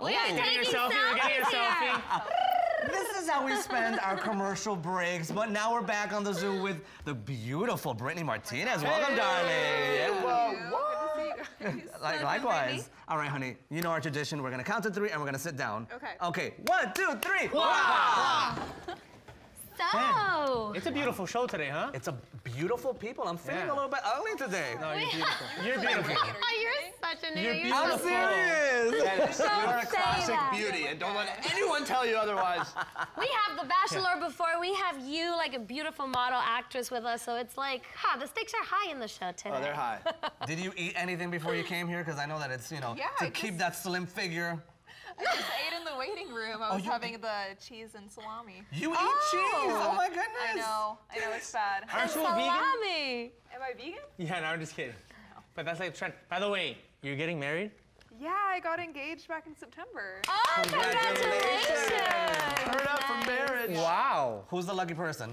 We You're are getting a selfie. We're getting a here. selfie. This is how we spend our commercial breaks. But now we're back on the Zoo with the beautiful Brittany Martinez. Welcome, darling. Yeah. Like, likewise. All right, honey. You know our tradition. We're gonna count to three and we're gonna sit down. Okay. Okay. One, two, three. So, It's a beautiful show today, huh? It's a beautiful people. I'm feeling Yeah. a little bit ugly today. No, you're beautiful. You're beautiful. oh, you're such a You're nigga. beautiful. I'm serious. Don't You're a classic that. beauty, and don't let anyone tell you otherwise. We have The Bachelor before. We have you, like a beautiful model actress, with us. So it's like, ha, the stakes are high in the show today. Oh, they're high. Did you eat anything before you came here? Because I know that it's, you know, Yeah, to keep just- that slim figure. I just ate in the waiting room. I oh, was you- having the cheese and salami. You eat oh! cheese. Oh my goodness. I know. I know it's bad. Aren't you a vegan? Salami. Am I vegan? Yeah, no, I'm just kidding. But that's like a trend. By the way, you're getting married? Yeah, I got engaged back in September. Oh, congratulations. Turn up for marriage. Wow. Who's the lucky person?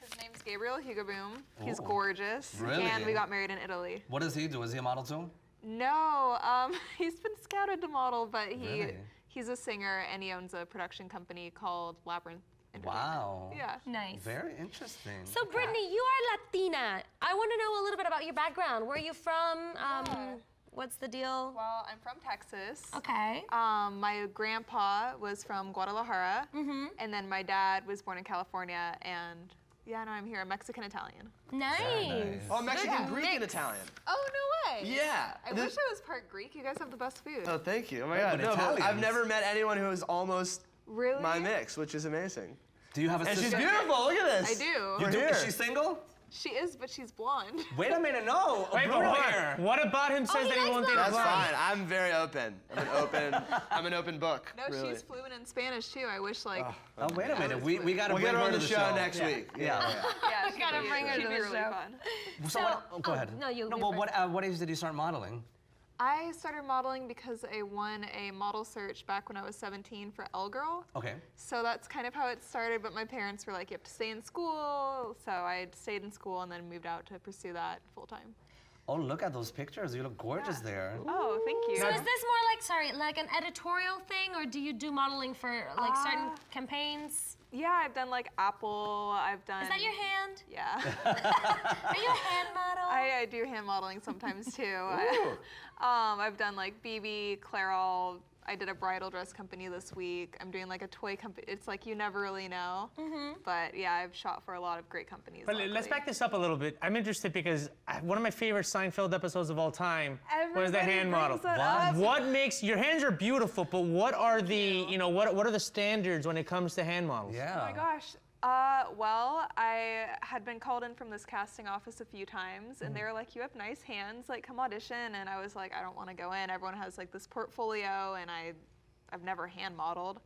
His name's Gabriel Hugo Boom. He's Ooh. gorgeous. Really? And we got married in Italy. What does he do? Is he a model too? No, um, he's been scouted to model, but he Really? he's a singer and he owns a production company called Labyrinth Entertainment. Wow. Yeah. Nice. Very interesting. So, Brittany, you are Latina. I want to know a little bit about your background. Where are you from? Um, Yeah. What's the deal? Well, I'm from Texas. Okay. Um, my grandpa was from Guadalajara, and then my dad was born in California, and yeah, now I'm here, Mexican Italian. Nice. nice. Oh, Mexican, Yeah. Greek, and Italian. Oh no way! Yeah. I This- wish I was part Greek. You guys have the best food. Oh, thank you. Oh my God. but No, I've never met anyone who is almost really? my mix, which is amazing. Do you have a And she's beautiful. Look at this. I do. You We're do? here. Is she single? She is, but she's blonde. Wait a minute, no. Wait, but Bruno what, here. what about him says he that he likes won't date blonde. That's fine. I'm very open. I'm an open. I'm an open book. No, really. she's fluent in Spanish too. I wish like. Oh, wait a minute. We, we got to We'll bring her her on the the show next Yeah. week. Yeah. yeah, she'd gotta be- bring her she'd to be the really show. fun. So, what, oh, go oh, ahead. no, you- No, you but what, uh, what age did you start modeling? I started modeling because I won a model search back when I was 17 for Elle Girl. Okay. So that's kind of how it started, but my parents were like, you have to stay in school. So I stayed in school and then moved out to pursue that full time. Oh, look at those pictures. You look gorgeous there. Oh, thank you. So is this more like, sorry, like an editorial thing, or do you do modeling for like certain Uh, campaigns? yeah, I've done like Apple. I've done. Is that your hand? Yeah. Are you a hand model? I, I do hand modeling sometimes too. I, um, I've done like Bebe, Clairol. I did a bridal dress company this week. I'm doing like a toy company. It's like you never really know. But yeah, I've shot for a lot of great companies. But let's back this up a little bit. I'm interested because one of my favorite Seinfeld episodes of all time was the hand model. What? What makes your hands are beautiful, but what are the you know what what are the standards when it comes to hand models? Yeah. Oh my gosh. Uh, well, I had been called in from this casting office a few times, and they were like, "You have nice hands. Like, come audition." And I was like, "I don't want to go in. Everyone has like this portfolio, and I, I've never hand modeled."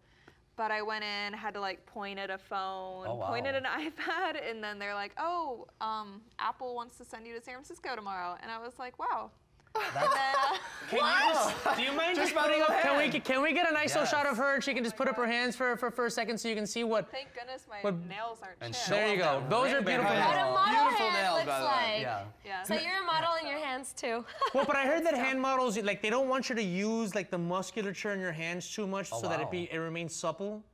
But I went in, had to like point at a phone, Oh, point at an iPad, and then they're like, "Oh, um, Apple wants to send you to San Francisco tomorrow." And I was like, "Wow." And then, Can you just, do you mind just, my putting up? Can we can we get a nice little shot of her and she can just put up her hands for, for for a second so you can see what? thank goodness my But- nails aren't And There you go. Those are ribbon. beautiful What a nails. model Beautiful hand nails, looks by the way. like. Yeah. Yeah. So you're a model in your hands too. Well, but I heard that hand models like they don't want you to use like the musculature in your hands too much Oh, so that it be it remains supple.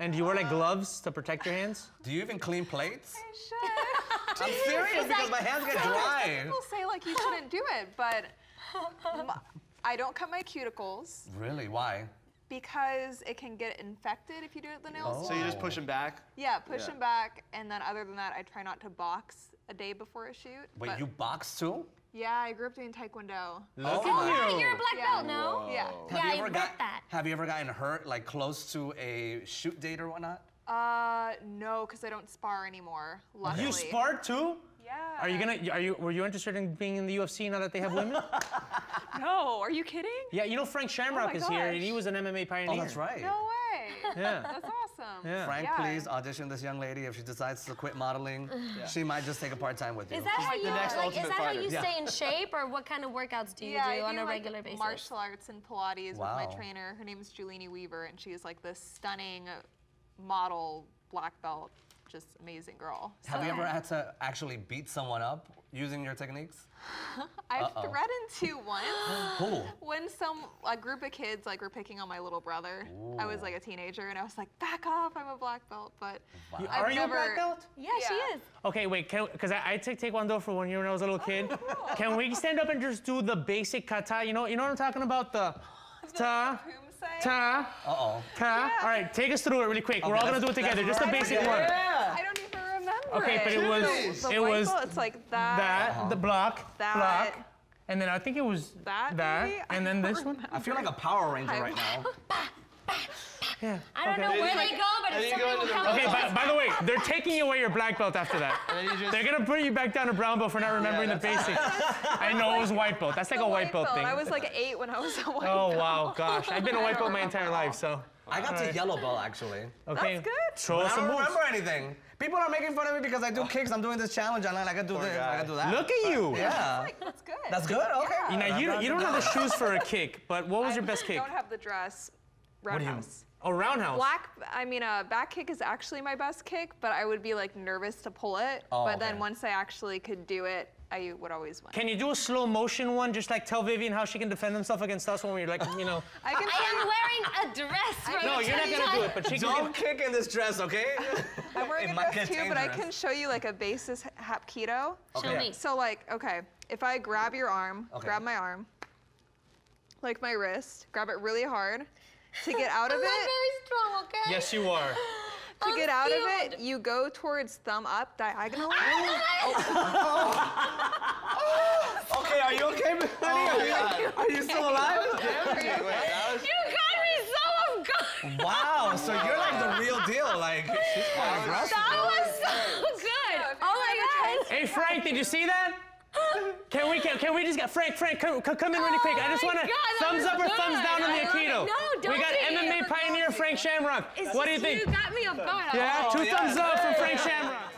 And do you wear like gloves to protect your hands? Do you even clean plates? I should. I'm serious because my hands get dry. People say like you shouldn't do it, but I don't cut my cuticles Really? Why? because it can get infected if you do it at the nails. Oh. So you just push them back. Yeah, push Yeah. them back, and then other than that, I try not to box a day before a shoot. Wait, but- you box too? Yeah, I grew up doing taekwondo. Look Oh, at Yeah, you. you're a black Yeah. belt, no? Yeah. Have Yeah, you ever read got, that. Have you ever gotten hurt like close to a shoot date or whatnot? Uh, no, because I don't spar anymore. Luckily. You spar too? Yeah. Are you gonna? Are you? Were you interested in being in the UFC now that they have women? No, are you kidding? yeah, you know Frank Shamrock my is here, and he was an MMA pioneer. Oh, that's right. No way. Yeah. That's awesome. Yeah. Frank, Yeah. please audition this young lady. If she decides to quit modeling, she might just take a part time with you. Is that how you next like? Is that how you Yeah. stay in shape, or what kind of workouts do you yeah, do I on do a like regular basis? martial arts and Pilates with my trainer. Her name is Julini Weaver, and she's like this stunning model black belt, just amazing girl. Have you ever had to actually beat someone up using your techniques? I've Uh-oh. threatened to once. Who? when some a group of kids like were picking on my little brother. I was like a teenager and I was like, back off, I'm a black belt. But You- I've are you a black belt? Yeah, she is. Okay, wait, because I, I took Taekwondo for one year when I was a little oh, kid. Can we stand up and just do the basic kata? You know, you know what I'm talking about? The ta, Poomsae? ta, Uh-oh. ta. All right, take us through it really quick. We're all gonna do it together. Just the basic together. one. Yeah. I don't even remember. Okay, but it was The, the it was belt, it's like that. that uh-huh. the block That. block, and then I think it was That, that, maybe? And then don't this one. I feel like a Power Ranger right now. Yeah. I don't know where they go, but it's if then go somebody will help Okay, by, by the way, they're taking away your black belt after that. And then you just. They're gonna put you back down to brown belt for not remembering the basics. I know it was white belt. That's like a white belt thing. I was like eight when I was a white Oh belt. Oh wow, gosh, I've been a white belt my entire life, so. I got to yellow belt actually. Okay. That's good. Show But us I some don't moves. remember anything. People are making fun of me because I do kicks. I'm doing this challenge online. I can do this. I can do that. Look at you. Yeah. That's good. That's good. Okay. You know, you, you don't have the shoes for a kick, but what was your best kick? I kick? don't have the dress. do you- Roundhouse. Oh, roundhouse. Black, I mean, uh, back kick is actually my best kick, but I would be like nervous to pull it. Oh, but then once I actually could do it, I would always win. Can you do a slow motion one? Just like tell Vivian how she can defend herself against us when we're like, you know. I can I am wearing a dress for No, you're not gonna do it, but she can. Don't kick in this dress, okay? I'm wearing It a dress get too, but I can show you like a basis hapkido. Show me. So like, okay, if I grab your arm, Okay. grab my arm, like my wrist, grab it really hard, to get out I'm of not it, very strong, okay? Yes, you are. to I'm get out of it, you go towards thumb up diagonally. Oh, oh. okay, are you okay, honey? Oh, are, you, are you still alive? Wait, that was. You got me so off guard. Wow, so you're like the real deal. Like, she's quite aggressive. That was so good. Oh my god. Hey, Frank, did you see that? Can we can, can we just get Frank Frank come, come come in really quick? I just Oh want to thumbs up or good. thumbs down on the I love it. Aikido. No, don't We got be. MMA pioneer Frank Shamrock. It's what do you think? You got me off guard. Yeah, two oh, yeah. thumbs up from Frank Shamrock.